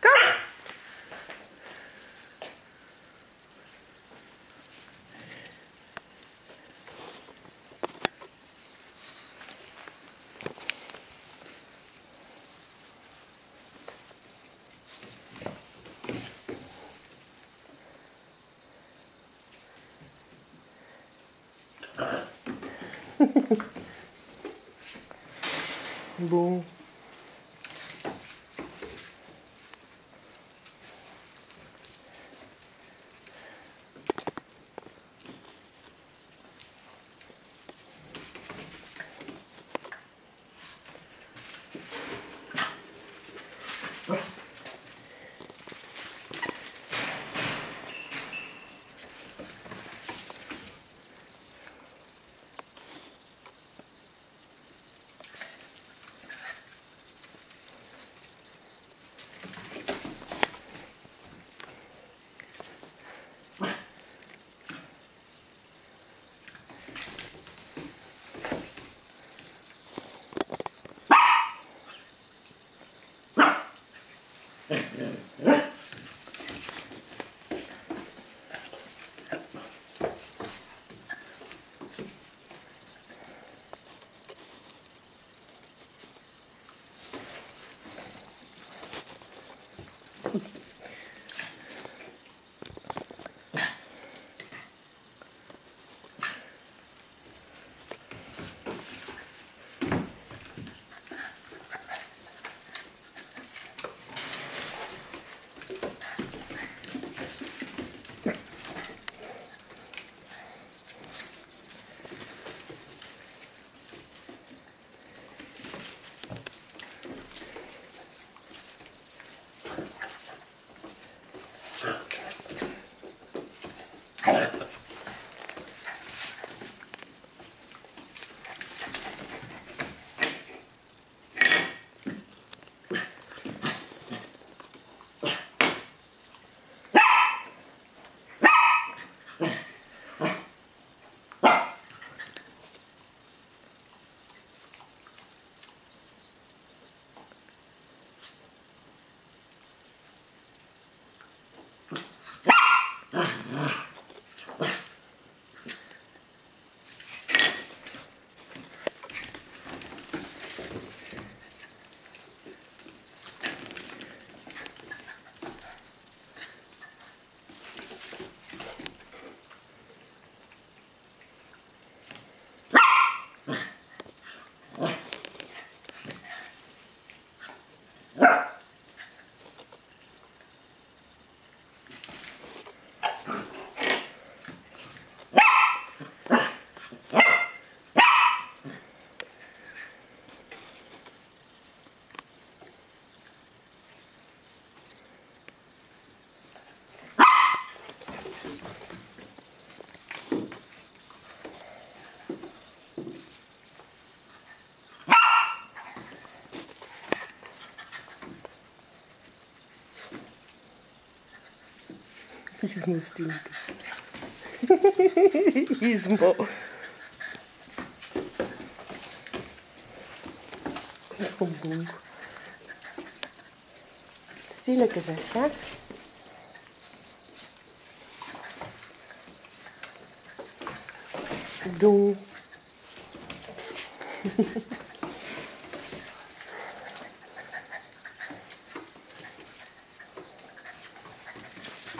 Calma. Bom. えっ? Is more stil dus. is. Oh. Kom, boem. Doe.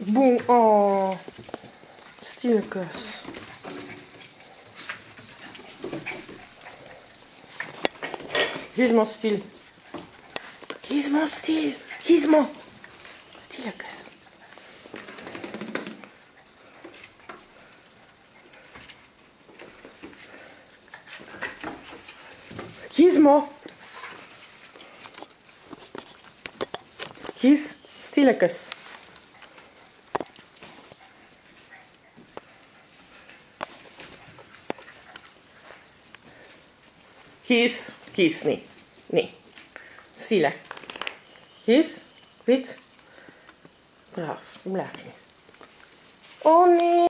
Бум. О, стилкас. Juste mon style. Juste mon style. Juste mon style. Gizmo. Kiss Kiss, kiss, ni. Ni. Stile. Kiss, zit. Brav, blijf je. Oh nee.